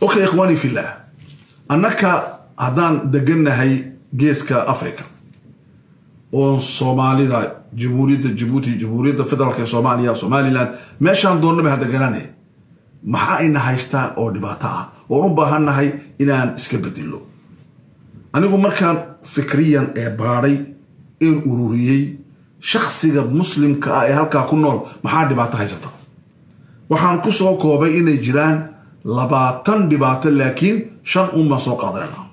okay ikhwaani fillah. Annaka haddaan degannahay geeska africa oo soomaalida jamhuuriyadda jabuuti jamhuuriyadda federaalk ee soomaaliya somalilan meeshaan doonnaba ha deganaane. Maxaa ina haystaa oo dhibaato ah? Oon u baahannahay inaan iska bedelo anigu markaan fikriyan ee baadhay een ururiyey shaksiga muslimka ah ee halkaa ku nool maxaa dhibaato haysata? Waxaan ku soo koobay inay jiraan labaatan dhibaato laakiin shan un baan soo qaadanana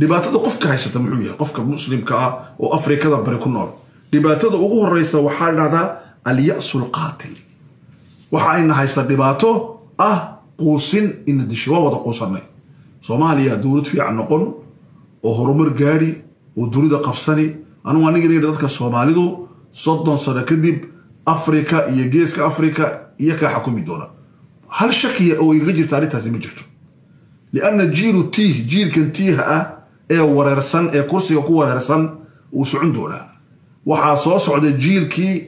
dhibaatada qofka haysata muxuu yahay? Qofka muslimka ah oo afrikada bari ku nool. Dhibaatada ugu horeysa waxaa dhahdaa alyasu lqaatil waxa ayna haysta dhibaato ah quusin ina dishay. Waa wada quusanay soomaaliya dowlad fiican noqon oo horumar gaadi oo dunida qabsani. Anugu aniga dadka soomaalidu soddon sano kadib afrika iyo geeska afrika iyo kaa xukumi doona hal shakiya oo igaga jirta arrintaasi ma jirto. Lianna jiilu tiih jiilkan tiiha ah ee wareersan ee kursiga ku wareersan wuu socon doonaa. Waxaa soo socda jiilkii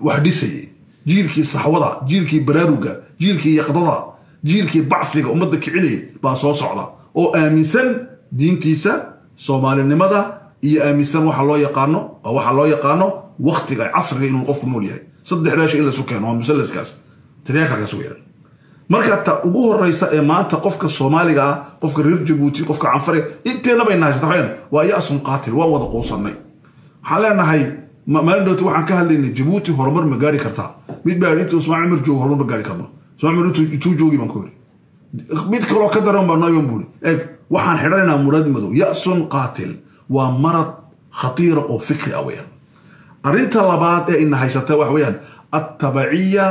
wax dhisayay jiilkii saxwada jiilkii baraaruga jiilkii yaqdada jiilkii bacfiga ummadda kicinaya baa soo socda oo aaminsan diintiisa soomaalinimada iyo aaminsan waxa loo yaqaano waxa loo yaqaano waktiga casriga inuu qofku nool yahay. Saddexdaa shay in lasu keeno waa musallaskaas tariyakalkaas weeran marka ta ugu horeysa ee maanta qofka soomaaliga ah qofka reer jabuuti qofka canfare inteena bayna haysata waxaan waa yasun qaatil waan wada quusanay waxaan leenahay maalin waxaan ka hadlaynay jabuuti horumar ma gaari kartaa. Mid baa intuu ismaaciil mar joogo horumar ma gaari karno. Ismaaciil mar intuu joogi baan ku yidhi mid kaloo ka daran baa nooyan buuri eeg waxaan xidhanaynaa murad madow. Yasun qaatil waa marad khatiira oo fikri ah weeyaan. Arrinta labaad ee ina haysata waxa weeyaan attabaciya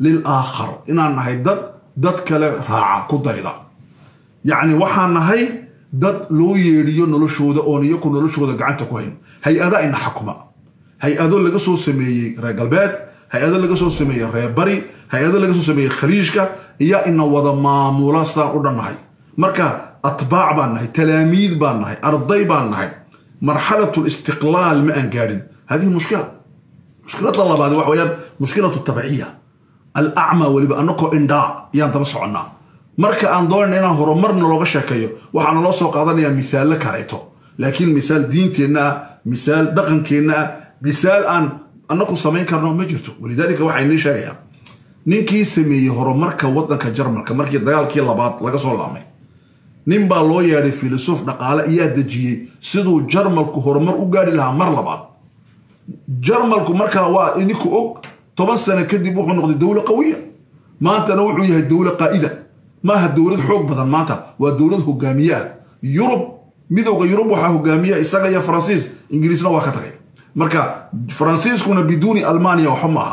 lilaakhar inaan nahay dad dad kale raaca ku dayda. Yacni waxaan nahay dad loo yeedhiyo noloshooda oon iyaku noloshooda gacanta ku hayn. Hay'ada ina xakuma. Hay'ado laga soo sameeyey reer galbeed hay'ado laga soo sameeyey reer bari hay'ado laga soo sameeyey khaliijka iyo ina wada maamula sidaan u dhannahay. Marka atbaac baan nahay talaamiid baan nahay arday baan nahay. Marxalat listiqlaal ma aan gaadhin. Hadihi mushkila. Mushkilada labaad waxa weeyaan mushkilatu tabciya alacma weliba anakoo indhaa yaan daba soconnaa marka aan doonayna inaan horumarna looga sheekeeyo waxaana loo soo qaadanayaa misaallo kaleeto laakiin misaal diinteenna ah misaal dhaqankeenna ah misaal aan anaku samayn karno ma jirto. Walidaalika waxaa inii sheegayaa ninkii sameeyey horumarka waddanka jarmalka markii dagaalkii labaad laga soo laamay nin baa loo yeedhay filosof dhaqaale ayaa dejiyey siduu jarmalku horumar u gaadhi lahaa mar labaad. Jarmalku markaa waa idinku og toban sano kadib wuxuu noqday dowla qawiya. Maantana wuxuu yahay dowla qaa'ida. Maaha dowlad xoog badan maanta. Waa dowlad hogaamiye ah yurub midowda yurub waxaa hogaamiya isaga iyo faransiis. Ingiriisna waa ka tagay. Marka faransiiskuna biduuni almaniya waxa ma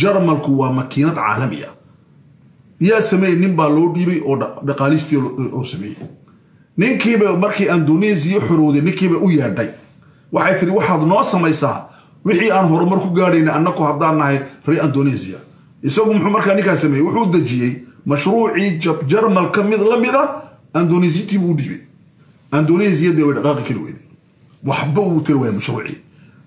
jarmalku waa makiinad caalami ah yaa sameeyey nin baa loo dhiibay oo dhaqaaliistii oo sameeyey ninkiiba markii indonesia xorowday ninkiiba u yeedhay waxay tiri waxaad noo samaysaa wixii aan horumar ku gaadhayna annaku haddaan nahay reer indonesia. Isagu muxuu markaa ninkaa sameeyey? Wuxuu dejiyey mashruucii jarmalka mid la mid a indonesiatii buu u dhiibay indonesia dee way dhaqaaqi kari weyday waxba uu tiri waaya mashruucii.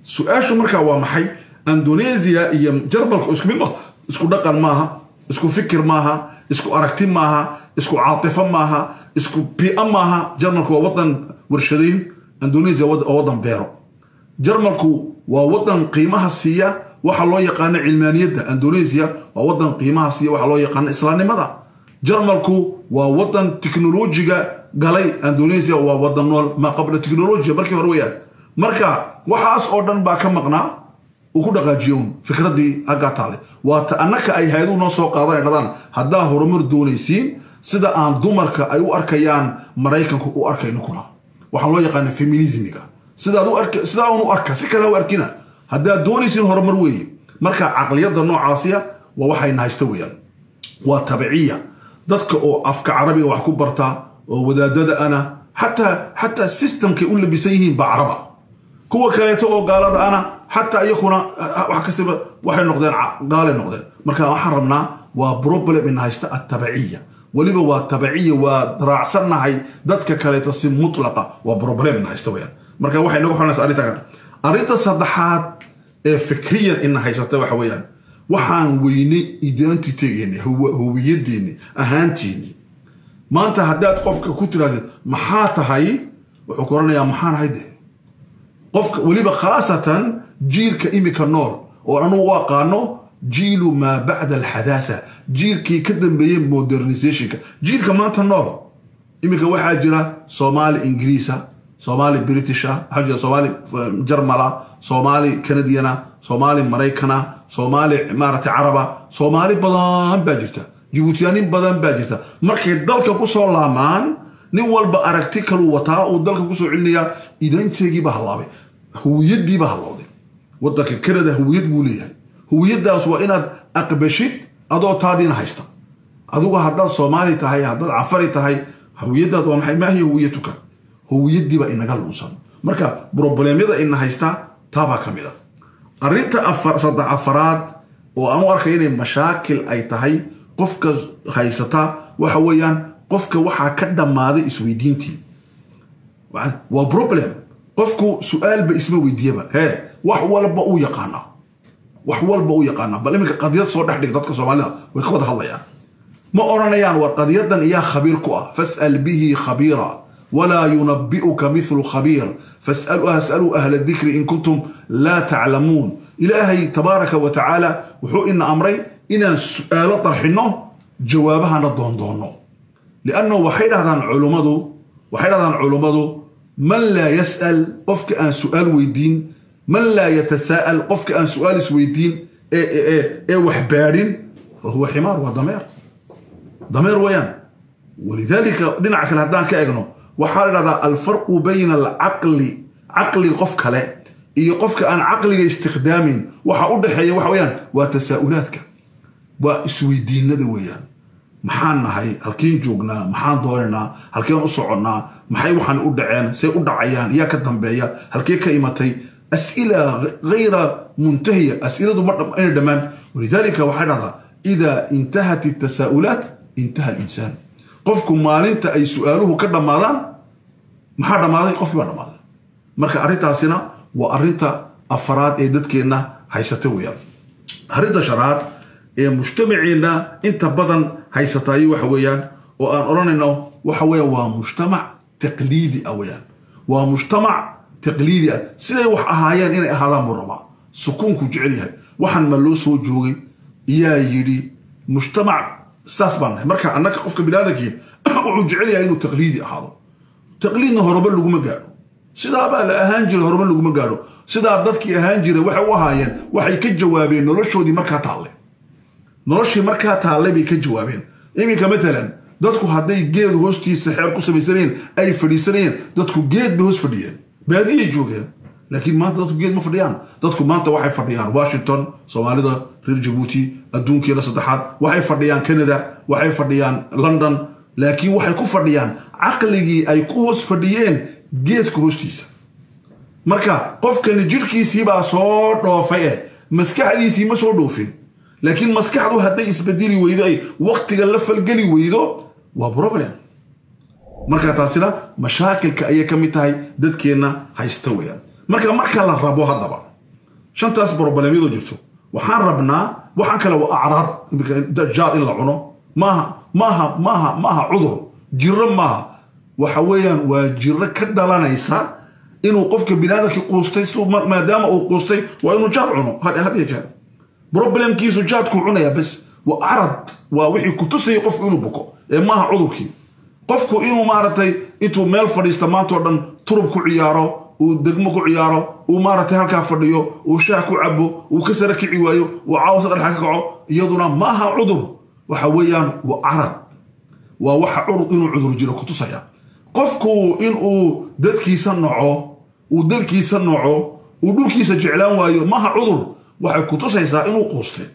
Su'aashu markaa waa maxay? Indonesia iyo jarmalku isku mid ma isku dhaqan maaha isku fikir maaha isku aragti maaha isku caatifo maaha isku bia maaha. Jarmalku waa wadan warshadayn. Indonesia waa wadan beero jarmalku waa wadan qiimaha siiya waxa loo yaqaano cilmaaniyadda indonesia waa wadan qiimaha siiya waxa loo yaqaano islaamnimada. Jarmalku waa wadan tiknolojiga galay indonesia waa wadan nool maa qabla tiknolojiya markii hore weyaan marka waxaas oo dhan baa ka maqnaa uu ku dhaqaajiyon fikradii halkaa taale waata annaka ay hay'aduhu noo soo qaadan ay dhadaan haddaa horumar doonaysiin sida aan dumarka ay u arkayaan maraykanku u arkayno kuna. Waxaa loo yaqaana feminismiga sidaa un u si kale u arkina. Haddaad doonaysiin horumar weeye marka caqliyadda noocaasiya waa waxayna haysta weeyaan. Waa tabciya dadka oo afka carabiga wax ku barta oo wadaadada ana xataa xataa systemkay u labisan yihiin baa caraba. Kuwa kaleeto oo gaalada ana xataa iyakuna wax kastaba waxay noqdeen gaalay noqdeen. Marka waxaan rabnaa waa problem ina haysta atabciya weliba waa tabciya waa raacsannahay dadka kaleeto si mutlaqa. Waa problem ina haysta weyaan marka waxay nagu xoranaysa arrinta arrinta saddexaad ee fikriyan ina haysata waxa weeyaan. Waxaan weynay identitygeeni howiyadeenni ahaanteeni maanta haddaad qofka ku tirahdid maxaa tahay? Wuxuu ku oranayaa maxaan ahay dee? Qofka weliba khaasatan jiilka imika nool oo anugu aqaano jiilu maa bacda alxadaasa. Jiilkii ka dambeeyey modernizationka. Jiilka maanta nool iminka waxaa jira soomaali ingiriisa soomaali britisha waxaa jira soomaali jarmala soomaali canadiana soomaali maraykana soomaali maaragtay caraba soomaali badan baa jirta. Jibuutiyaanin badan baa jirta. Markay dalka ku soo laamaan nin walba aragti kaluu wataa uu dalka ku soo celinayaa idanteegiibaa hallaabay. Huwiyadiibaa hallowday wadanka canada huwiyad buu leeyahay. Huwiyadaas waa inaad aqbashid adoo taadiina haysta. Adigu haddaad soomaali tahay haddaad cafari tahay hawiyadaad waa maxay? Maa hiya huwiyatuka huwiyadiiba inaga lunsan marka brobleemyada ina haysta taabaa ka mid a. Arrinta saddex afaraad oo aan u arkay inay mashaakil ay tahay qofka haysata waxa weeyaan qofka waxaa ka dhammaaday isweydiintii waa problem. Qofku su'aalba isma weydiiyaba. Hee wax walba uu yaqaanaa. Wax walba uu yaqaanaa. Bal iminka qadiyad soo dhex dhig dadka soomaalida way ka wada hadlayaan. Ma oranayaan war qadiyadan iyaa khabiir ku ah. Fas'al bihi khabiira yunabi'uka mithlu khabiir fas'aluu ahla dikri in kuntum laa taclamuun ilaahay tabaaraka wa tacaala wuxuu ina amray inaan su'aalo darxinno jawaabahana doondoonno liannahu waxay dhahdaan culummadu waxay dhahdaan culummadu man laa yas'al qofka aan su'aal weydiin man laa yatasaa'al qofka aan su'aal isweydiin ee wax baadhin fa huwa ximaar waa dameer dameer weeyaan walidaalika dhinaca kale haddaan ka egno waxaa la dhahdaa alfarqu bayna alcaqli caqli qof kale iyo qofka aan caqliga istiqdaamin. Waxa u dhexeeya waxa weeyaan waa tasaa'ulaadka waa isweydiinada weeyaan. Maxaan nahay halkeen joognaa maxaan doonaynaa halkeen u soconnaa maxay waxaan u dhaceen say u dhacayaan yaa ka dambeeya halkee ka imatay as'ila gayra muntahiya as'iladu ma inay dhammaan. Walidaalika waxay dhahdaa idaa intahat atasaa'ulaat intaha alinsaan qofku maalinta ay su'aaluhu ka dhammaadaan maxaa dhammaaday? Qofkii baa dhammaaday. Marka arrintaasina waa arrinta afaraad ee dadkeenna haysata weeyaan. Arrinta shanaad ee mujtamaceenna inta badan haysataay waxa weeyaan oo aan odhanayno waxa weeyaan waa mujtamac taqliidi ah weeyaan. Waa mujtamac taqliidi ah. Siday wax ahaayeen inay ahaadaan buu rabaa. Sukuunku jecel yahay. Waxaan ma loo soo joogay? Iyaa yidhi mujtamac saas baan nahay. Marka annaga qofka biniaadamkii wuxuu jecel yahay inuu taqliidi ahaado. Taqliidna horaba laguma gaadho. Sidaabaa la ahaan jiray horaba laguma gaadho. Sidaa dadkii ahaan jiray waxay u ahaayeen waxay ka jawaabeen noloshoodii markaa taalle. Noloshii markaa taallay bay ka jawaabeen. Iminka matalan dadku hadday geed hoostiisa xeer ku samaysanayeen ay fadhiisanayeen dadku geed bay hoos fadhiyeen. Baadiyay joogeen laakiin maanta dadku geed ma fadhiyaan. Dadku maanta waxay fadhiyaan washington soomaalida reer jabuuti adduunkeena saddexaad waxay fadhiyaan canada waxay fadhiyaan london laakiin waxay ku fadhiyaan caqligii ay ku hoos fadhiyeen geedka hoostiisa. Marka qofkani jidhkiisiibaa soo dhoofay eh maskaxdiisii ma soo dhoofin. Laakiin maskaxdu hadday isbedeli weydo ay waktiga la falgeli weydo waa problem. Marka taasina mashaakilka ayay ka mid tahay dadkeenna haysta weeyaan marka marka la rabo haddaba shantaas broblemyadoo jirto. Waxaan rabnaa waxaan kale waa acraad jaad in la cuno maaha maaha maaha maaha cudur. Jiro maaha. Waxa weeyaan waa jiro ka dhalanaysa inuu qofka biniaadamkii quustay si maadaama uu quustay waa inuu jaad cuno. Had iyo jeer problemkiisu jaadkuu cunaya bes. Waa carad waa wixii ku tusayay qofku inuu buko ee maaha cudurkii. Qofku inuu maaragtay intuu meel fadhiista maantao dhan turub ku ciyaaro uu degmo ku ciyaaro uu maaragtay halkaa fadhiyo uu shaah ku cabo uu ka sara kici waayo uu caawasa dharxa ka kaco iyaduna maaha cudur. Waxa weeyaan waa carad waa waxa curud inuu cudur jiro ku tusaya. Qofku inuu dadkiisa noco uu dalkiisa noco uu dhulkiisa jeclaan waayo maaha cudur. Waxay ku tusaysaa inuu quustay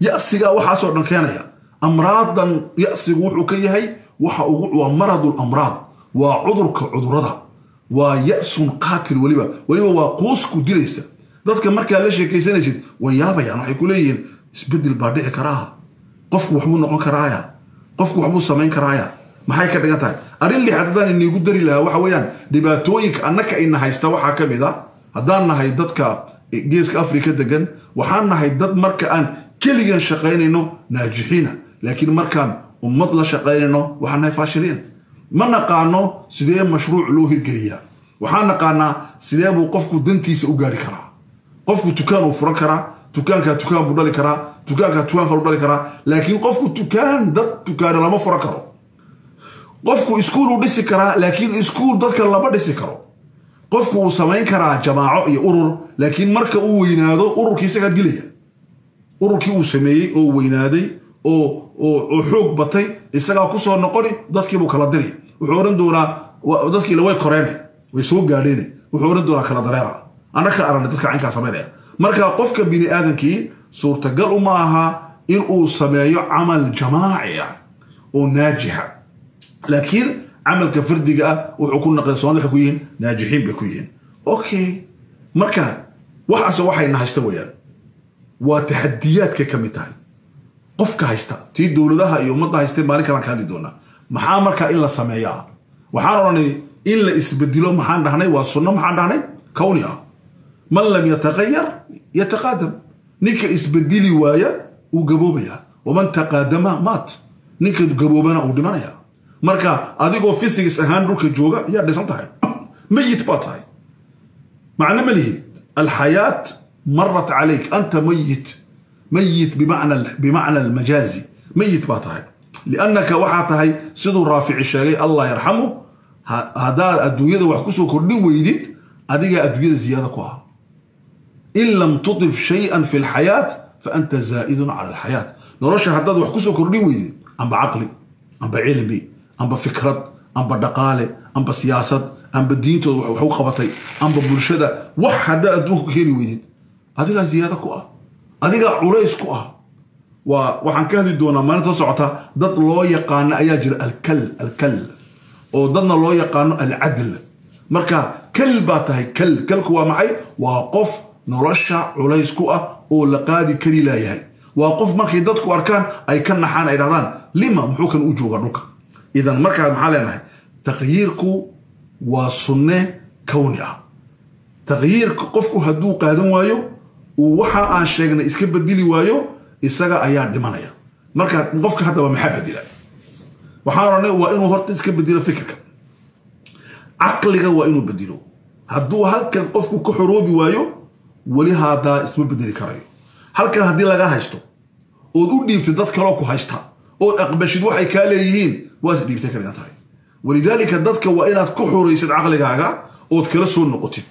yasigaa waxaasoo dhan keenaya. Amraadan yasigu wuxuu ka yahay waxa ugu waa maradu lamraad waa cudurka cudurrada waa yasun qaatil weliba weliba waa quusku dilaysa dadka markaa la sheekaysanaysid way yaabayaan waxay ku leeyihiin isbeddel baa dhici karaah qofku waxbuu noqon karaaya. Qofku waxbuu samayn karaaya. Maxay ka dhigan tahay? Arrin lixaad haddaan iniigu dari lahaa waxa weeyaan dhibaatooyinka annaka ina haysta waxaa ka mid a haddaan nahay dadka geeska afrika degan waxaan nahay dad marka aan keligan shaqaynayno naajixiina. Laakiin markaan ummad la shaqaynayno waxaan nahay faashiliin ma naqaano sidee mashruuc loo hirgeliyaa? Waxaan naqaanaa sidee buu qofku dantiisa u gaari karaa? Qofku tukaan uu furan karaa? Tukaankaa tukaan buu dhali karaa? Tukaankaa tukaan kalu dhali karaa? Laakiin qofku tukaan dad tukaane lama furan karo. Qofku iskuul uu dhisi karaa laakiin iskuul dadka lama dhisi karo. Qofku uu samayn karaa jamaaco iyo urur laakiin marka uu weynaado ururkii isagaa dilaya. Ururkii uu sameeyey oo weynaaday oo oo xoog batay isagaa ku soo noqoni dadkiibuu kala diri. Wuxuu ohan doonaa dadkiila way koreene way soo gaadheene wuxuu ohan doonaa kala dareera. Anna ka aragna dadka caynkaa samaynaya marka qofka bini aadamkii suurtagal uma aha in uu sameeyo camal jamaaci ah oo naajixa laakiin camalka fardiga ah wuxuu ku naqay soomali waxay yihiin naajixiin bay ku yihiin. Okay marka waxaase waxayna haysta weyaan waa taxadiyaadkay ka mid tahay qofka haysta tii dowladaha iyo ummadda haystay maalin kalaan ka hadli doonaa. Maxaa markaa in la sameeyaa? Waxaan odhanay in la isbedilo maxaan dhahnay waa sunno maxaan dhahnay? Kawni ah man lam yataqayar yataqaadam. Ninka isbedili waaya uu gaboobaya. Waman taqaadama maat. Ninka gaboobana uu dhimanaya. Marka adigoo physics ahaan dhulka jooga ayaa dhisan tahay. Mayit baa tahay. Macno ma lihid alxayaat marat calayk anta mayit mayit bimacna almajaazi mayit baa tahay liannaka waxaa tahay siduu raafici sheegay allah yarxamu haddaad adduunyada wax ku soo kordhin weydid adigaa adduunyada ziyaada ku ah in lam tudif shayan fi lxayaat fa anta zaa'idun cala alxayaat nolosha haddaad wax ku soo kordhin weydid amba caqli amba cilmi amba fikrad amba dhaqaale amba siyaasad amba diintooda wax u qabatay amba bulshada wax haddaa adduunka adigaa culays ku ah. Waa waxaan ka hadli doonaa maalinta socota dad loo yaqaano ayaa jira alkal alkal. Oo dadna loo yaqaano alcadl. Marka kal baa tahay kal. Kalku waa maxay? Waa qof nolosha culays ku ah oo la qaadi kari laayahay. Waa qof markay dadku arkaan ay ka naxaan ay dhahdaan lima muxuu kan u joogaa dhulka? Idan markaa maxaa leenahay? Taqyiirku waa sunne kawni ah. Taqyiirka qofku hadduu qaadan waayo uu waxa aan sheegnay iska bedeli waayo isaga ayaa dhimanaya. Marka qofka haddaba maxaa bedela waxaan odhanay waa inuu horta iska bedelo fikirka. Caqliga waa inuu bedelo hadduu halkan qofku ka xoroobi waayo weli haadaa isma bedeli karayo. Halkan haddii laga haysto ood u dhiibtid dad kaloo ku haysta ood aqbashid waxay kaa leeyihiin waad dhiibtay ka tahay. Walidaalika dadka waa inaad ku xoraysid caqligaaga ood kala soo noqotid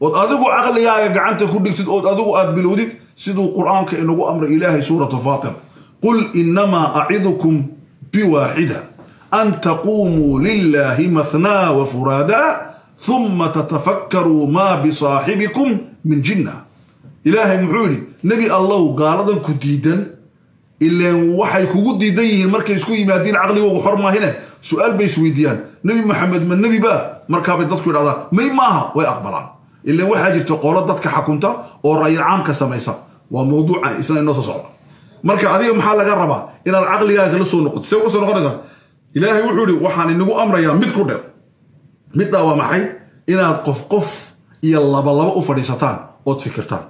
ood adigu caqligaaga gacanta ku dhigtid ood adigu aad bilowdid siduu qur'aanka inagu amray ilaahay suuratu faatir. Qul inamaa acidukum biwaaxida an taquumuu lilaahi mahnaa wa furaadaa uma tatafakkaruu maa bisaaxibikum min jinna. Ilaahay muxuu yidhi nebi allow gaaladan ku diidan ileen waxay kugu diidan yihiin markay isku yimaadiin caqligoogu xor maahine. Su'aal bay isweydiiyaan nebi maxamed ma nebi baa? Markaabay dadku yidhahdaan may maaha way aqbalaan ilan waxaa jirta qolo dadka xakunta oo ra'yil caamka samaysa. Waa mawduuca isna inoo soo socda. Marka adiga maxaa laga rabaa inaad caqligaaga kala soo noqoto? See uga noqonaysaa? Ilaahay wuxuu ihi waxaan inagu amrayaa mid ku dheer. Middaa waa maxay? Inaad qof qof iyo labalaba u fadhiisataan ood fikirtaan.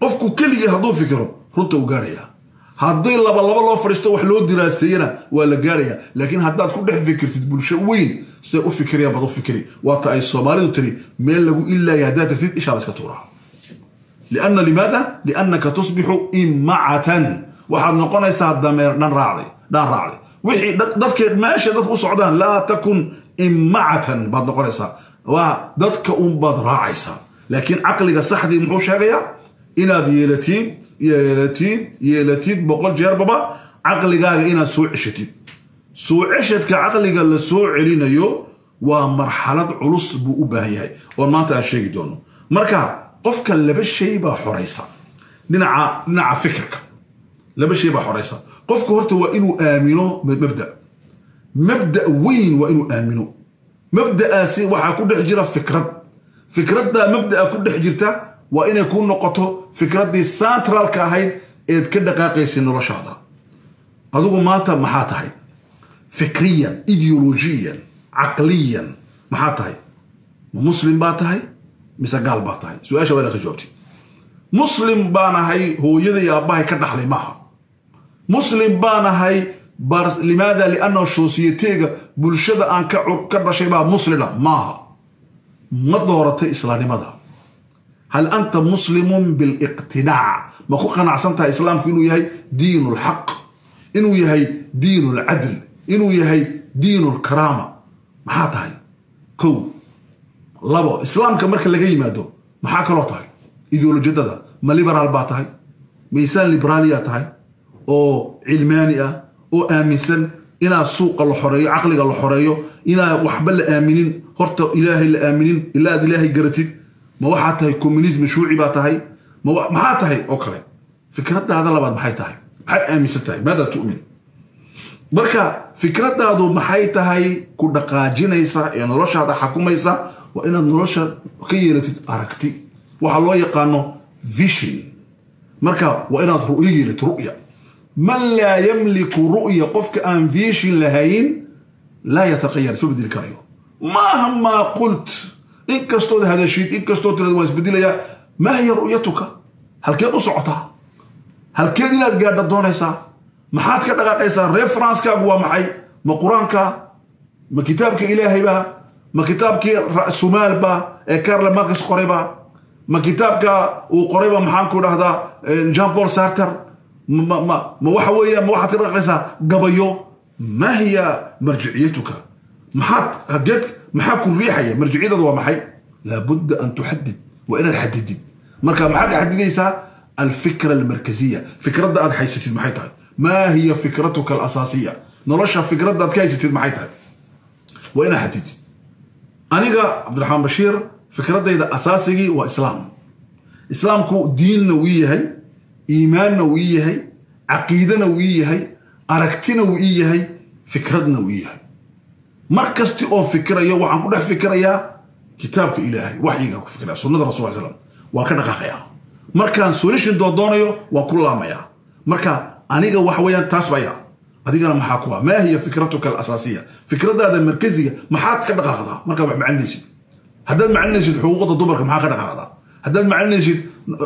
Qofku keligii hadduu fikiro runta u gaadhayaa haddii labalaba loo fadhiisto wax loo diraaseeyana waa la gaadhaya laakiin haddaad ku dhex fikirtid bulsho weyn siday u fikirayaan baad u fikiri. Waata ay soomaalidu tiri meel lagu ilaaya haddaad tagtid ishaa la iska tuuraa. Lianna limaada? Liannaka tusbixu imacatan. Waxaad noqonaysaa dameer dhan raacday dhan raacday. Wixii dadka meesha dadku u socdaan laa takun imacatan baad noqonaysaa. Waa dadka unbaad raacaysaa. Laakiin caqliga saxdii muxuu sheegayaa? Inaad yeelatid yeelatid yeelatid boqol jeerbaba caqligaaga inaad soo ceshatid soo ceshadka caqliga la soo celinayo waa marxalad culus buu u baahan yahay oon maanta aan sheegi doono. Marka qofka laba shay baa xoraysa. Dhinaca dhinaca fikirka laba shay baa xoraysa. Qofku horta waa inuu aamino mabda. Mabda weyn waa inuu aamino. Mabda'aasi waxaa ku dhex jira fikrad. Fikraddaa mabda'a ku dhex jirta waa inay ku noqoto fikraddii centralka ahayd eed ka dhaqaaqaysay noloshaada. Adigu maanta maxaa tahay? Fikriyan ideolojiyan caqliyan maxaa tahay? Ma muslim baa tahay? Mise gaal baa tahay? Su'aasha waa inaad ka jawaabtid muslim baan ahay hooyada aabbahay ka dhaxlay maaha. Muslim baan ahay limaada liannahu shoosiyateyga bulshada aan ka dhashay baa muslina maaha. Ma dooratay islaamnimada hal anta muslimun biliqtinaac ma ku qanacsan tahay islaamku inuu yahay diin lxaq inuu yahay diin lcadl inuu yahay diin lkaraama maxaa tahay? Kow labo islaamka marka laga yimaado maxaa kaloo tahay? Ideolojiyadada ma liberaal baa tahay? Ma insaan liberaaliya tahay? Oo cilmaani ah oo aaminsan inaad suuqa la xoreeyo caqliga la xoreeyo inaad waxba la aaminin horta ilaahay la aaminin ilaa aad ilaahay garatid ma waxaa tahay communism shuuci baa tahay? Maxaa tahay oo kale? Fikradaada labaad maxay tahay? Maxaad aaminsan tahay? Maada tu'min. Marka fikradaadu maxay tahay ku dhaqaajinaysa ee noloshaada xakumaysa waa inaad nolosha ka yeelatid aragti. Waxaa loo yaqaano vision. Marka waa inaad ru'yo yeelatid ru'ya. Man laa yamliku ru'ya qofka aan vision lahayn laa yataqayar isma bedeli karayo. Mahmaa qult inkastood hadashid inkastoo tirad waan isbedelayaa maa hiya ru'yatuka? Halkeed u socotaa halkeed inaad gaadha doonaysaa maxaad ka dhaqaaqaysaa? Referenskaagu waa maxay? Ma qur'aanka? Ma kitaabka ilaahayba ma kitaabkii ra'sumaalba ee carle marcus qorayba ma kitaabka uu qorayba maxaanku dhahdaa jean paul sarter ma waxa weeya ma waxaad ka dhaqaaqaysaa? Gabayo. Ma hiya marjiciyatuka? Maxaad hageed maxaa ku riixaya? Marjiciyadada waa maxay? Laabudda an tuxadid waa inaad xadidid. Marka maxaad xadidaysaa? Alfikra almarkaziya. Fikradda aad haysatid maxay tahay? Maa hiya fikratuka alasaasiya? Nolosha fikradda aad ka haysatid maxay tahay? Waa inaad xadidid. Aniga cabdiraxmaan bashiir fikradayda asaasigii waa islaam. Islaamku diinna uu yahay iimaanna uu ii yahay caqiidana uu ii yahay aragtina uu ii yahay fikradna uu ii yahay mar kasti oo fikirayo waxaan ku dhex fikirayaa kitaabka ilaahay waxyigaan ku fikiraya sunnada rasul slam waan ka dhaqaaqayaa markaan solution doondoonayo waan ku laamayaa marka aniga waxa weeyaan taas baya adigana maxaa ku ah? Maa hiya fikratuka alasaasiya fikradaada markaziga maxaad ka dhaqaaqdaa? Markaad wax macalinaysid. Haddaad macalinaysid xuquuqda dumarka maxaa ka dhaqaaqdaa? Haddaad macalinaysid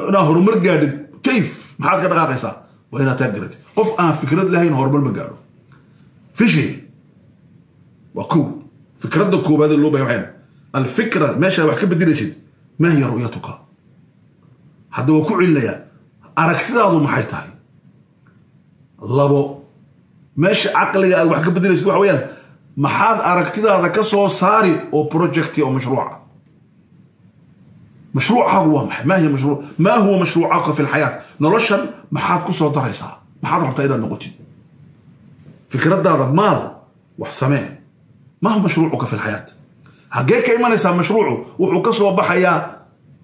inaad horumar gaadhid kayf maxaad ka dhaqaaqaysaa? Waa inaad taa garatid. Qof aan fikrad lahayn horumar ma gaadho fishin waa kow fikradda koobaad loo bahay waxay alfikra meeshaad wax ka bedelaysid maa hiya ru'yatuka? Hadda waa ku celinayaa aragtidaadu maxay tahay? Labo meesha caqliga aad wax ka bedelaysid waxa weeyaan maxaad aragtidaada ka soo saari oo projecti oo mashruuca. Mashruucaagu waa maxay? Maa hiya mashruuc maa huwa mashruucaka fi lxayaat noloshan maxaad ku soo daraysaa. Maxaad rabtaa inaad noqotid. Fikradaada maal wax samee ma huwa mashruucuka fi lxayaat hagee ka imanaysaa mashruucu wuxuu ka soo baxayaa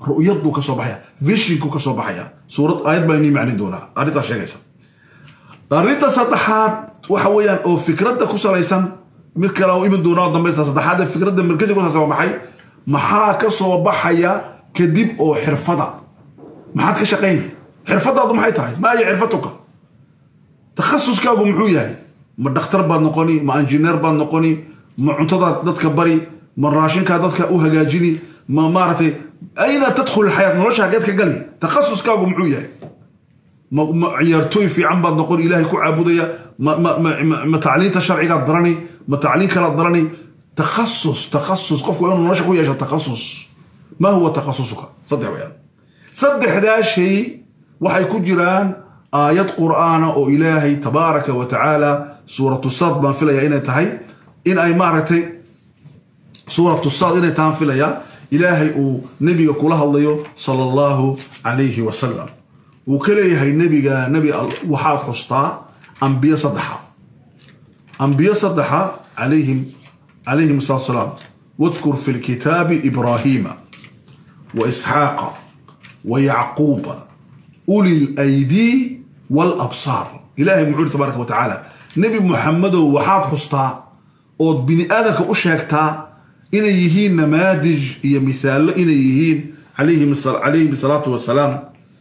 ru'yaduu ka soo baxaya vishinku ka soo baxaya suurad aayad baa inii macnin doonaa arrintaas sheegaysa arrinta saddexaad waxa weeyaan oo fikradda ku salaysan mid kale oo iman doonaa dambaysta saddexaad ee fikradda markasi ku salaysan waa maxay maxaa ka soo baxaya kadib oo xirfada maxaad ka shaqaynaya xirfadaadu maxay tahay maa hiya xirfatuka muxuu yahay ma dhakhtar baad noqoni ma injineer noqoni ma cuntada dadka bari ma raashinkaa dadka u hagaajini ma maaragtay ayna tadkhul alxayaat nolosha hageed ka gali takhasuskaagu muxuu yahay. Ma ciyaartooy fiican baad noqon ilaahay ku caabudaya ma tacliinta sharcigaad barani ma tacliin kalaad barani. Takhasus takhasus qofku inuu nolosha ku yeesha takhasus. Ma huwa takhasusuka? Saddex weyaan saddexdaa shay waxay ku jiraan aayad qur'aana oo ilaahay tabaaraka wa tacaala suuratu sad baan filaya inay tahay in ay maaragtay suuratu sad inay tahan filaya ilaahay uu nebiga kula hadlayo sala allahu calayhi wasalam uu ka leeyahay nebiga nebi waxaad xustaa ambiyo saddexa. Ambiyo saddexa calayhim calayhim asalaatu salaam. Wadkur fi lkitaabi ibraahiima wa isxaaqa wa yacquuba uli laydi walabsaar ilahay muxuu uri tabaaraka wa nebi muxamedow waxaad xustaa ood bini aadamka u sheegtaa inay yihiin namaadij iyo mithaallo inay yihiin calayhim asalaatu wasalaam.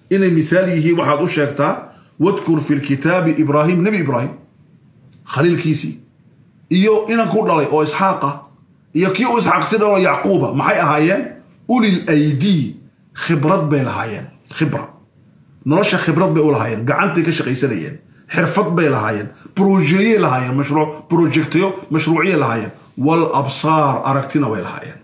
Inay mithaal yihiin waxaad u sheegtaa wadkur fi lkitaabi ibraahim nebi ibraahim khaliilkiisii iyo inanku dhalay oo isxaaqa iyo kii u isxaaq si dhalo yacquuba maxay ahaayeen? Ulil aydii khibrad bay lahaayeen khibra. Nolosha khibrad bay u lahaayeen gacantay ka shaqaysanayeen xirfad bay lahaayeen brojeeyey lahaayeen mashruuc projectayo mashruuciyay lahaayeen. Wal absaar aragtina way lahaayeen.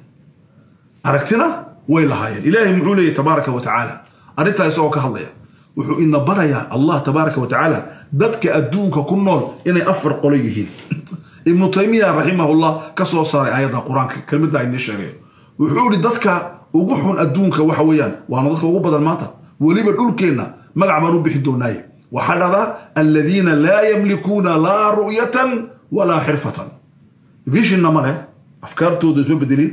Aragtina way lahaayeen. Ilaahay muxuu leeyahy tabaaraka wa tacaala arrintaa isagoo ka hadlaya wuxuu ina barayaa allah tabaaraka wa tacaala dadka adduunka ku nool inay afar qolo yihiin. Ibnu taymiya raximahullah ka soo saaray aayadda qur'aanka kelmadda idiin sheegayo wuxuu ihi dadka ugu xun adduunka waxa weeyaan waana dadka ugu badan maanta. Weliba dhulkeenna magac baan u bixi doonaaye waxaa dhahdaa aladiina laa yamlikuuna laa ru'yatan walaa xirfatan visionna ma leh afkaartooda isma bedelin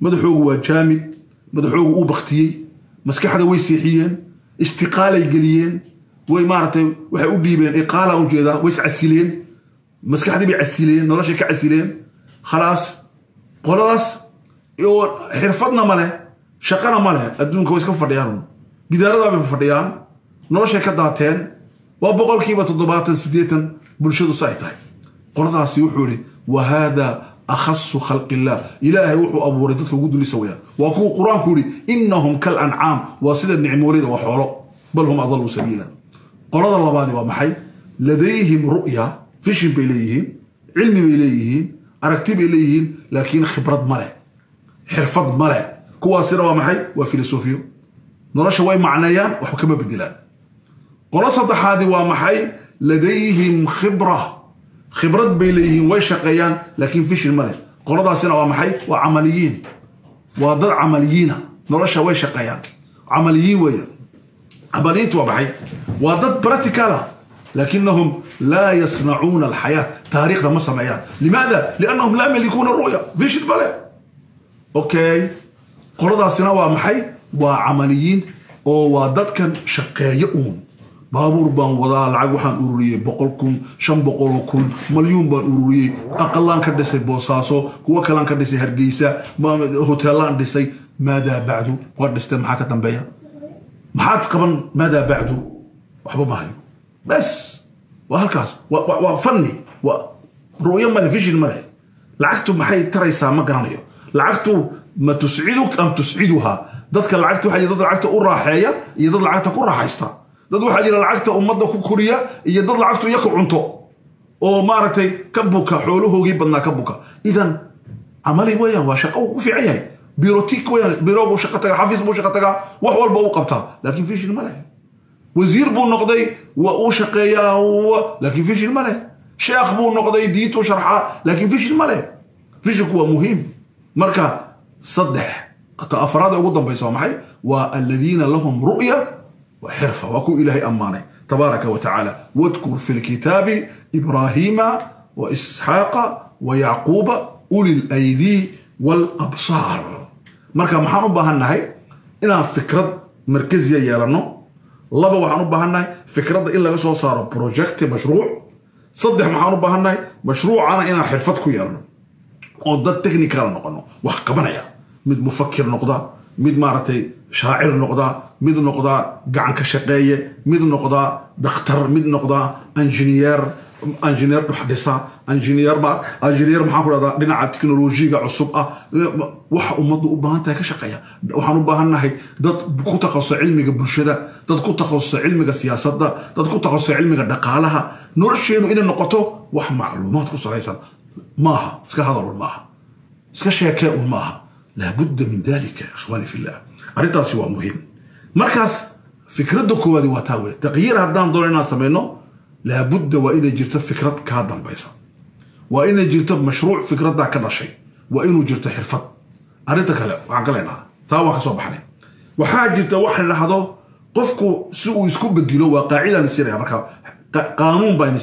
madaxoogu waa jaamid madaxoogu uu baktiyey maskaxda way seexiyeen istiqaalay geliyeen way maaragtay waxay u dhiibeen iqaala u jeedaa way iscasileen maskaxdii bay casileen noloshay ka casileen khalaas qoladaas oo xirfadna ma leh shaqana ma leh adduunka way iska fadhiyaan. Gidaaradaa bay fadhiyaan noloshay ka daateen waa boqolkiiba toddobaatan siddeetan bulshadu sa ay tahay. Qoladaasi wuxuu ihi wa haada akhasu khalqi illah ilaahay wuxuu abuuray dadka ugu dulisa wayaan waa kuwa qur'aanku yihi innahum kal ancaam waa sida nicmoolida waa xoolo. Bal hum adaluu sabiila. Qolada labaadi waa maxay? Ladayhim ru'ya fishin bay leeyihiin cilmi bay leeyihiin aragti bay leeyihiin laakiin khibrad ma leh xirfad ma leh. Kuwaasina waa maxay? Waa filosofiyo. Nolosha way macneeyaan waxba kama bedelaan qolo saddexaadi waa maxay? Ladayhim khibra. Khibrad bay leeyihiin way shaqeeyaan laakiin fishin ma leh. Qoladaasina waa maxay? Waa camaliyiin. Waa dad camaliyiina. Nolosha way shaqeeyaan. Camaliyiin weeyaan. Camaliyiintu waa maxay? Waa dad yasnacuuna alxayaat. Taariikhda ma sameeyaan. Limaada? Liannahum laa yamlikuuna ru'ya. Fishin ma leh. Okay qoladaasina waa maxay? Waa camaliyiin oo baabuur baan wadaa lacag waxaan ururiyey boqol kun shan boqoloo kun malyuun baan ururiyey aqalaan ka dhisay boosaaso kuwo kalaan ka dhisay hargeysa hoteelaan dhisay maadaa bacdu waa dhistee maxaa ka dambeeya? Maxaad qaban maadaa bacdu? Waxba ma hayo. Bas waa halkaas waa fanni waa ru'yo male vision male lacagtu maxay taraysaa ma garanayo. Lacagtu ma tusciduk am tusciduha dadka lacagta waxaa dad lacagta u raaxeeya iyo dad lacagta ku raaxaysta dad waxaa jira lacagta ummadda ku koriya iyo dad lacagtu iya ku cunto. Oo maaragtay ka buka xoolahoogii badnaa ka buka. Idan camali weeyaan waa shaqo uu ku fiican yahay. Birotik weeyaan biroogu shaqo tagaa xafiis buu shaqo tagaa wax walba uu qabtaa. Laakiin fishin ma leh. Wasiir buu noqday waa uu shaqeeyaa laakiin fishin ma leh. Sheekh buu noqday diintuu sharxaa laakiin fishin ma leh. Fishinku waa muhiim. Marka saddex ta afraada ugu dambaysa waa maxay? Waa aladiina lahum ru'ya wa xirfa waa kuwa ilaahay ammaanay tabaaraka wa tacaala. Wadkur fi lkitaabi ibraahiima wa isxaaqa wa yacquuba uli laydi walabsaar marka maxaan u baahannahay inaan fikrad markaziya yeelanno. Laba waxaan u baahannahay fikradda in laga soo saaro projecti mashruuc. Saddex maxaan u baahannahay mashruucana inaan xirfad ku yeelno oo dad technical mid maaragtay shaacir noqda mid noqdaa gacan ka shaqeeye mid noqdaa dhakhtar mid noqdaa engineer engineer dhex dhisa engineer ma engineer maxaan ku dhahdaa dhinaca teknolojiga cusub ah. Waxa ummaddu u baahan tahay ka shaqeeya. Waxaan u baahannahay dad ku takhasusa cilmiga bulshada dad ku takhasusa cilmiga siyaasadda dad ku takhasusa cilmiga dhaqaalaha. Nolosheenu inay noqoto wax macluumaad ku salaysan. Maaha iska hadalun maaha. Iska sheekee un maaha laabudda min dalika ikhwaani fillah arrintaasi waa muhiim markaas fikradda koowaadi waa taa wey taqyiir haddaan doono inaan samayno laabudda waa inay jirto fikrad kaa dambaysa waa inay jirto mashruuc fikraddaa ka dhashay waa inuu jirto xirfad arrinta kale waxaan galaynaa taa waan ka soo baxnay waxaa jirta wax la dhahdo qofku si uu isku bedilo waa qaacidaan isiraya marka qaanuun baan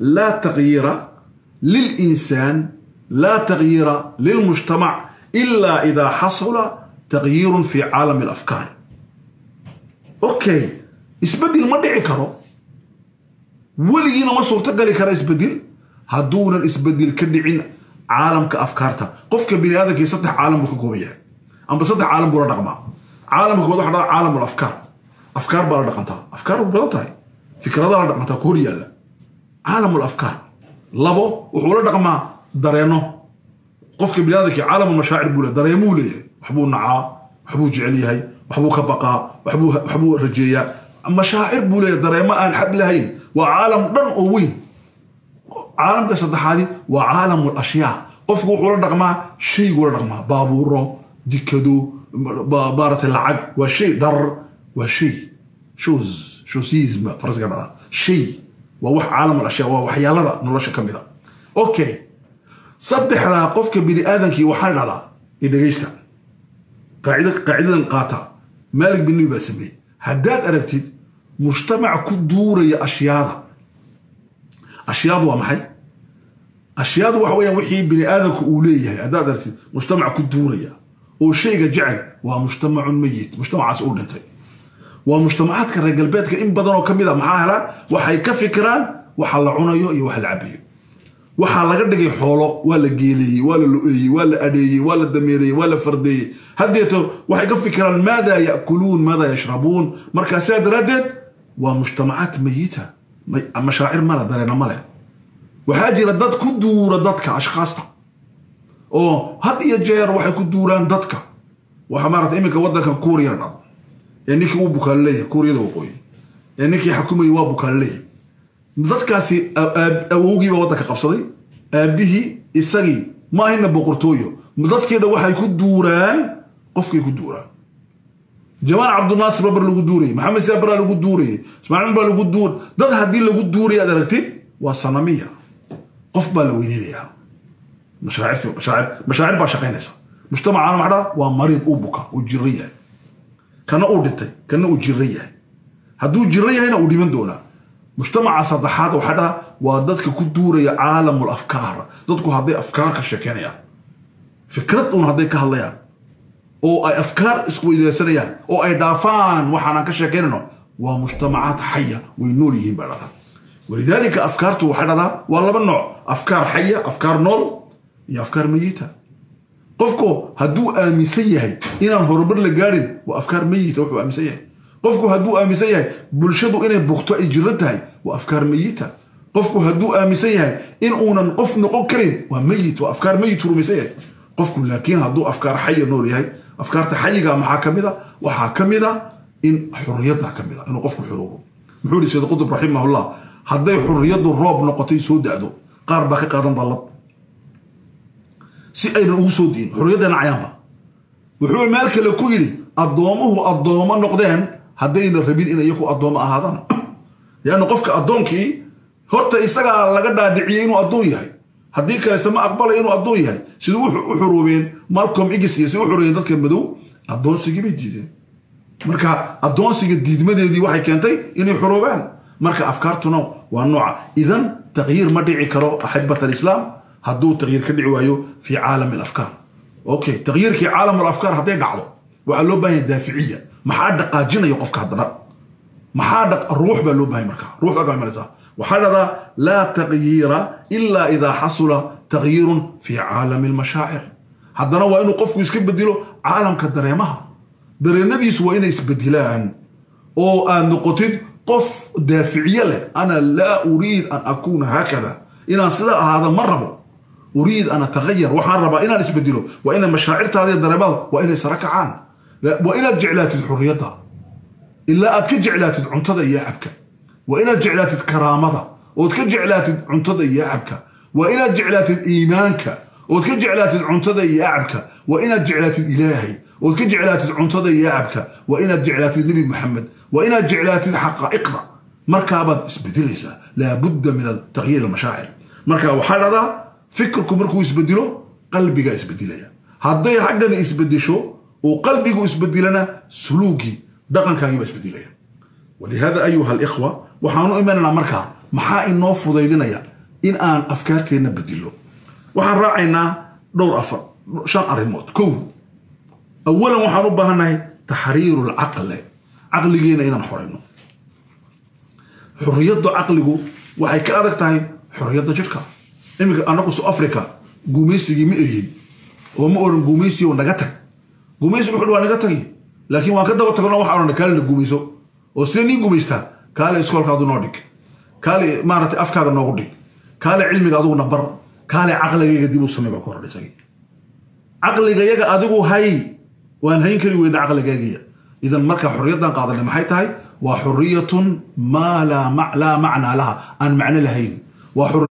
laa taqyiira lilinsaan laa taqyiira lilmujtamac ila ida xasula taqyiirun fi caalami alafkaar okay isbeddel ma dhici karo weligiina ma suurtogali kara isbeddel hadduunan isbeddel ka dhicin caalamka afkaarta qofka bini aadamkii saddex caalam buu ka kooban yahay amba saddex caalam buu la dhaqmaa caalamka kood waxa dhaha caalam alafkaar afkaar baa la dhaqantaa afkaar badan tahay fikradaa la dhaqantaa hor yaalla caalam alafkaar labo wuxuu la dhaqmaa dareeno qofka bini aadamkii caalam almashaacir buu le dareemuu leeyahay. Waxbuu nacaa waxbuu jecel yahay waxbuu ka baqaa waxbuu rajeeyaa. Mashaacir buu leeyahay dareemo aan xad lahayn. Waa caalam dhan oo weyn. Caalamka saddexaadi waa caalamu ashyaa. Qofku wuxuu la dhaqmaa shayguu la dhaqmaa. Baabuuro dikado maaragtay lacag waa shay dhar waa shay. Shows showsism farasiga dhadaa shay. Waa wax caalam ashyaa waa waxyaalada nolosha ka mid a okay saddexdaa qofka bini aadamkii waxaa dhalaa dhegaysta. Qaacida qaacidadan qaata. Maalik bin nabi baa sameeyey. Haddaad aragtid mujtamac ku duuraya ashyaada ashyaadu waa maxay? Ashyaadu waxa weeyaan wixii bini aadamku uu leeyahay. Haddaad aragtid mujtamac ku duuraya. Oo shayga jecel waa mujtamacun mayit mujtamacaas uu dhintay. Waa mujtamacaadka reer galbeedka in badan oo ka mid a maxaa helaa? Waxay ka fikiraan waxa la cunayo iyo waxa la cabayo waxaa laga dhigay xoolo waa la geeleeyey waa la lo'eeyey waa la adheeyey waa la dameereeyey waa la fardeeyey. Haddeeto waxay ka fikiraan maada ya'kuluun maada yashrabuun? Markaa sidaa daraaddeed waa mujtamacaad mayita mashaacir male dareena male waxaa jira dad ku duura dadka ashkhaasta. Oo had iyo jeer waxay ku duuraan dadka. Waxa maarata iminka waddankan kuuriyana dhab ee ninkii uu bukaalo leeyahay kuuriyada waqooyi ee ninkii xukumayay waa bukaalo leeyahay. Dadkaasi awowgiiba waddanka qabsaday aabbihii isagii ma ahina boqortooyo. Dadkii dhan waxay ku duuraan qofkay ku duuraan. Jamaal cabdinaasir babar lagu duurayay maxamed baraa lagu duurayay ismaaciil baa lagu duur dad haddii lagu duuraya aad aragtid waa sanamiya. Qof baa la weyninayaa mashaacir baa shaqaynaysa. Mujtamacana maxdhaa waa mariid uu buka uu jiro yahay. Kana uu dhintay kana uu jiro yahay. Hadduu jiro yahayna uu dhiman doonaa. Mujtamaca saddexaad waxaa dhaha waa dadka ku duuraya caalamul afkaar. Dadku hadday afkaar ka sheekeynayaan. Fikrad uun hadday ka hadlayaan. Oo ay afkaar isweydeersanayaan oo ay dhaafaan waxaanaan ka sheekeynayno. Waa mujtamacaad xaya way nool yihiin baa dhada walidaalika afkaartu waxay dhadaa waa laba nooc. Afkaar xaya afkaar nool iyo afkaar mayita qofku hadduu aaminsan yahay inaan horumar la gaadhin waa afkaar mayita wuxuu aaminsan yahay. Qofku hadduu aaminsan yahay bulshadu inay bugto ay jiran tahay waa afkaar mayita qofku hadduu aaminsan yahay in uunan qof noqon karin waa mayit waa afkaar mayit rumaysan yahay. Qofku laakiin hadduu afkaar xaya nool yahay afkaarta xayiga maxaa ka mid a waxaa ka mid a in xurriyadda ka mid a inuu qofku xuroobo. Muxuu yihi sayd qutub raximahullah hadday xurriyaddu roob noqotay soo da'do qaar baa ka qaadan dallad si aynan ugu soo diin xurriyaddana cayaanba wuxuu meel kale ku yidhi addoomuhu addoomo noqdeen haddayna rabin in iyaku addoomo ahaadaan. Leanna qofka addoonkii horta isagaa laga dhaadhiciyey inuu addoon yahay. Haddii kalese ma aqbalay inuu addoon yahay. Siduu u xuruubeen malcom igis iyo si u xureeyeen dadka madow addoonsigii bay diideen. Marka addoonsiga diidmadeedii waxay keentay inay xuruubaan. Marka afkaartuna waa nooca idan taqyiir ma dhici karo axibbat alislaam hadduu taqyiir ka dhici waayo fi caalami alafkaar okay taqyiirkii caalam alafkaar hadday dhacdo waxaa loo baahan yahay daaficiya. Maxaa dhaqaajinaya qofka haddana? Maxaa ruux baa loo baahay marka ruux baa imanaysaa waxaa dhahdaa laa taqyiira ila idaa xasula taqyiirun fi caalami almashaacir haddana waa inuu qofku iska bedelo caalamka dareemaha. Dareenadiisu waa inay isbedilaan oo aad noqotid qof daaficiye leh. Ana laa uriid an akuuna haakada. Inaan sidaa ahaada ma rabo. Uriid an atagayar waxaan rabaa inaan isbedelo waa ina mashaacirtaada iyo dareemada waa inay sara kacaan. Waa inaad jeclaatid xurriyadda. Ilaa aad ka jeclaatid cuntada iyo cabka waa inaad jeclaatid karaamada? Ood ka jeclaatid cuntada iyo acabka? Waa inaad jeclaatid iimaanka? Ood ka jeclaatid cuntada iyo acabka? Waa inaad jeclaatid ilaahay? Ood ka jeclaatid cuntada iyo acabka? Waa inaad jeclaatid nebi maxamed waa inaad jeclaatid xaqaa'iqda? Markaabaad isbedelaysaa laabudda min taqyiir almashaacir marka waxaa dhahdaa fikirku markuu isbedelo qalbigaa isbedelaya hadday xaggani isbedesho oo qalbigu isbedelana suluugii dhaqankaagiibaa isbedelaya walihada ayuha alikhwa waxaanu imanaynaa markaa maxaa inoo fudaydinaya in aan afkaarteenna bedilo waxaan raacaynaa dhowr shan arrimood. Kow awalan waxaan u baahannahay taxriiru lcaqle caqligeena inaan xorayno xorriyadda caqligu waxay ka adag tahay xorriyadda jidhka. Iminka annagu su africa gumaysigii ma eryin oo ma oran gumaysi oo naga tag. Gumaysigu wuxuu waa naga tagi laakiin waan ka daba tagno waxa odhan kaale na gumayso. Oo sidee nii gumaystaa kaale iskoolkaadu noo dhig. Kaale maaragtay afkaaga noogu dhig. Kaale cilmiga adigu na bar. Kaale caqligayga dib u samey baa ku isagii caqligayaga adigu hay waan hayn kari weyna caqligaagiya idan marka xorriyaddan qaadanay maxay tahay? Waa xuriyatun maa laa macnaa laha. Aan macno lahayn. Waa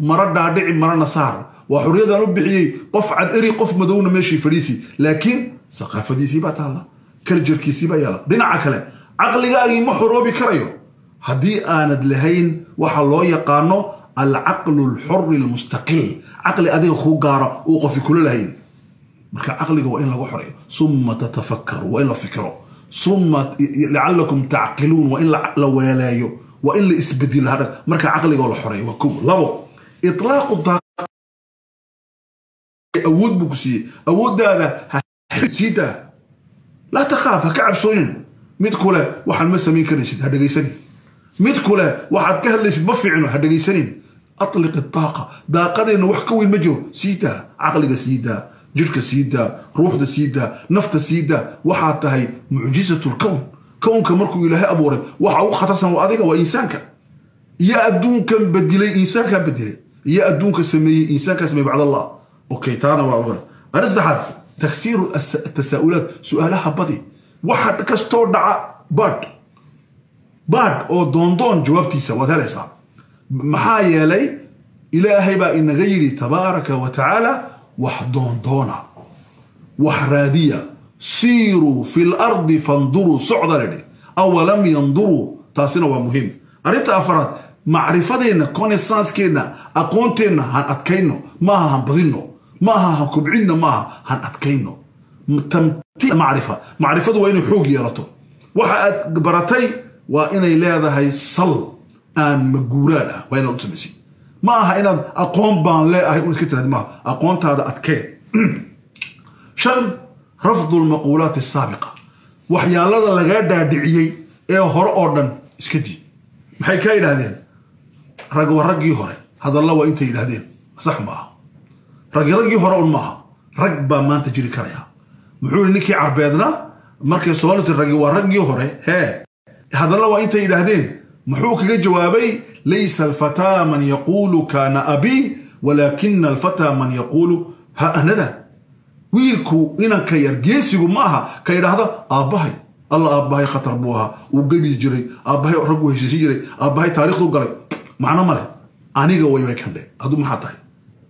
mara dhaadhici marana saar waa xuriyadaan u bixiyey qof cad eri qof madowna meeshii fadhiisi. Laakiin saqaafadiisii baa taalla. Kaljarkiisii baa yaalla dhinaca kale caqligaagii ma xoroobi karayo haddii aanad lahayn waxa loo yaqaano alcaqlu alxuri almustaqil caqli adiga kuu gaara uu qofi kula lahayn marka caqliga waa in lagu xoreeyo suma tatafakaru waa in la fikiro suma lacalakum tacqiluun waa in la weeleeyo waa in la isbedilo hadha marka caqligoo la xoreeyo waa kow labo itlaaqu awood buu ku siiyey awooddaada siidaa laa takhaaf ha ka cabsoonin mid kule waxaan ma samayn karaysid ha dhegaysanin. Mid kule waxaad ka hadlaysid ma fiicno ha dhegaysanin. Atliq idaaqa daaqadeenna wax ka weyn ma jiro. Siidaa caqliga siidaa jirhka siidaa ruuxda siidaa nafta siidaa waxaad tahay mucjisatu lkown kownka markuu ilaahay abuuray waxa ugu khatarsan waa adiga waa insaanka. Iyo adduunkan bedilay insaankaa bedilay iyo adduunka sameeyey insaankaa sameeyey bacd allah. Okay taana waa ogaa arrin saddexaad taksiiru tasaa'ulaat su'aalaha badi waxa kastoo dhaca badh badh oo doondoon jawaabtiisa waad helaysaa maxaa yeelay ilaahay baa inaga yidhi tabaaraka wa tacaala wax doondoona wax raadiya. Siiruu fi lardi fanduruu socda ledhi awalam yanduruu taasina waa muhiim. Arrinta afaraad macrifadeenna connaissancekeenna aqoonteenna han adkayno. Maaha han badinno. Maaha han kubcinno maaha han adkayno macrifa. Macrifadu waa inay xoog yeelato. Waxa aad baratay waa inay leedahay sal aan maguuraan ah waa inaad u samaysid ma aha inaad aqoon baan leeahay un iska tiraad maaha aqoontaada adkee. Shan rafdu lmaquulaati asaabiqa waxyaalada lagaa dhaadhiciyey ee hore oo dhan iska diid maxay kaa yidhaahdeen? Rag waa raggii hore. Hadalla waa intay yidhaahdeen. Sax ma aha. Raggi raggii hore un maaha rag baa maanta jiri karaya muxuu ninkii carbeedna markay soomaaliti raggi waa raggii hore. Hee hadalla waa intay yidhaahdeen muxuu kaga jawaabay laysa alfataa man yaquulu kaana abii walaakina alfataa man yaquulu. Ha anada. Wiilku inanka yar geesigu ma aha ka yidhaahda aabbahay alla aabbahay khatar buu ahaa uu gebi jiray aabbahay raggu heshiisin jiray aabbahay taarikhdu galay. Macno male aniga wayway kandhe hadduu maxaa tahay